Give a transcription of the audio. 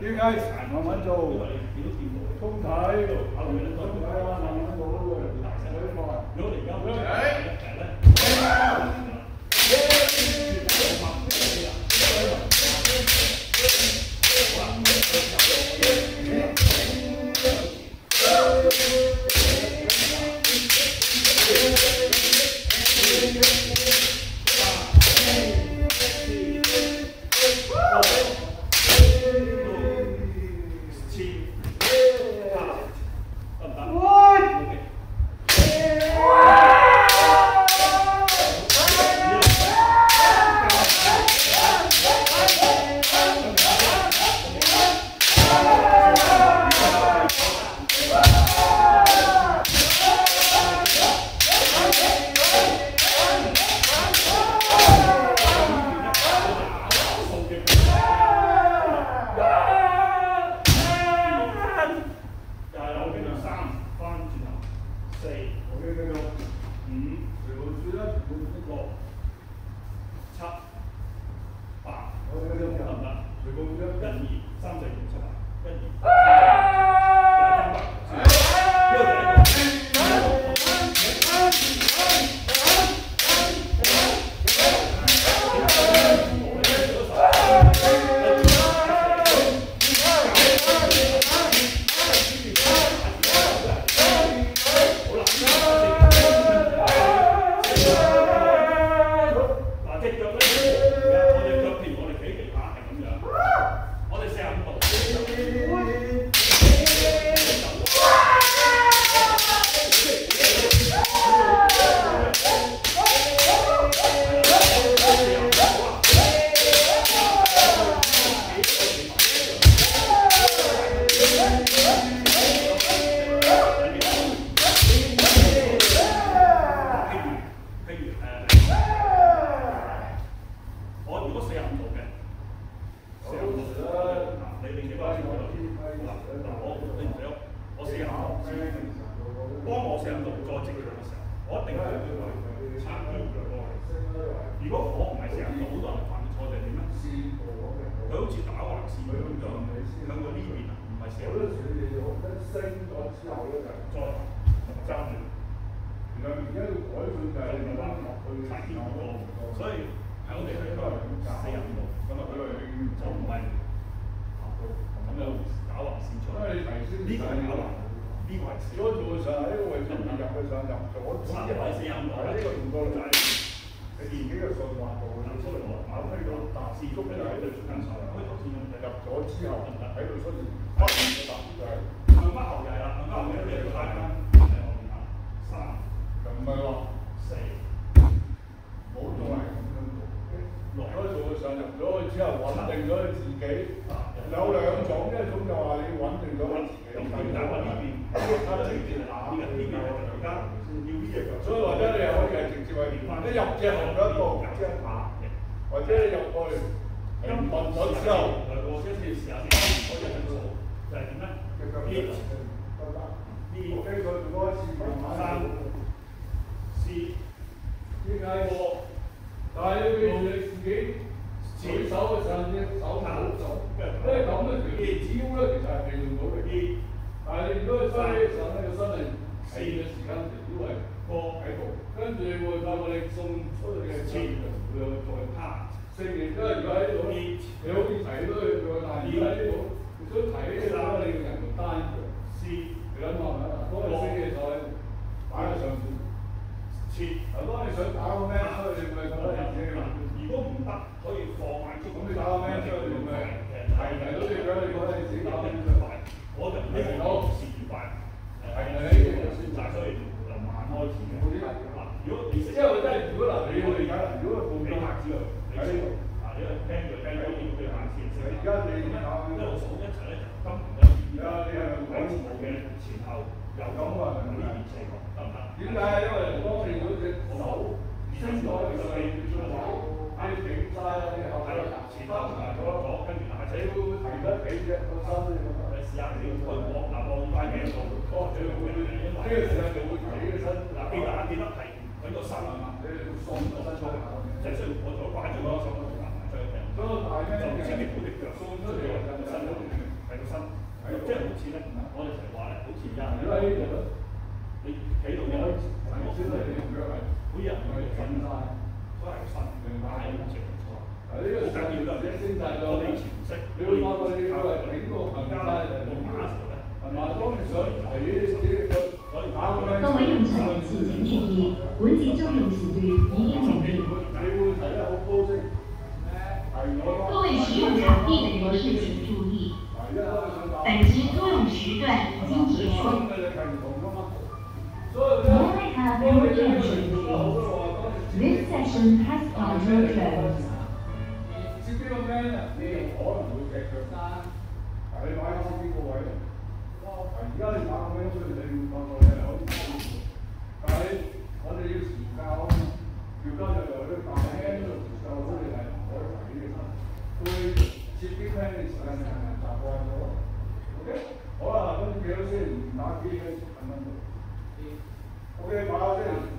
點解慢慢做？通體，通體啊，慢慢做咯喎，水快。Obrigado. E eu vou tirar de futebol. 嗱，我你唔使，我試下，試當我上到再正常嘅。時候，我一定會叫佢參觀佢。如果我唔係成日好多人犯錯定點咧？佢好似打橫線咁樣向佢呢邊啊，唔係成日。升咗之後咧就再爭住，然後而家要改佢就係慢落去拆邊，所以喺我哋呢個四五度咁啊，佢就唔係。呢個。做上喺個位置入去上入，位先入。呢個動作你出嚟喎。推時速，喺度出緊。開入咗之後，喺度出就係翻後啦，翻一，三咯，四冇係咁樣做。落咗做上入咗去之後，穩定咗自己兩。只行咗一步行一下，或者你入去咁問咗之後，我一次試下先。我一步就係點咧？跌，跌，跟住再做多一次，慢慢試。點解喎？但係你自己舉手嘅時候，隻手冇做，因為咁咧，你只要咧其實係用到嘅跌。但係你如果係翻起上喺個身嚟，四嘅時間，你都係多。咱一个查某咧送出一个钱，不要拍。新年都系买咗，你好似睇到佢个大年睇到，你想睇咧，三个你人单嘅，是，你谂下啦，多你星期再摆喺上边，钱，如果你想打个咩，所以你咪咁样嘅啦。如果唔得，可以放埋咁你打个咩，所以咪提提到你，如你觉得你自打得唔出牌，我就唔。啊呢个听咗听咗要对而家你一下呢个手一齐一齐而家你个鬼节嘅前后有咁嘅能力情况得唔得点解因为当你只手伸咗你就未叫手喺度停晒啊呢个后跟住即係好似咧，我哋成日話咧，好似人，你到，我先嚟咁樣係，每，係明嘅，錯。呢個就係，哋識，你會發覺你係整個，係？各位用餐前請注意，本節裝用時段已經完結。connection has gone roadless. Okay, Bowser.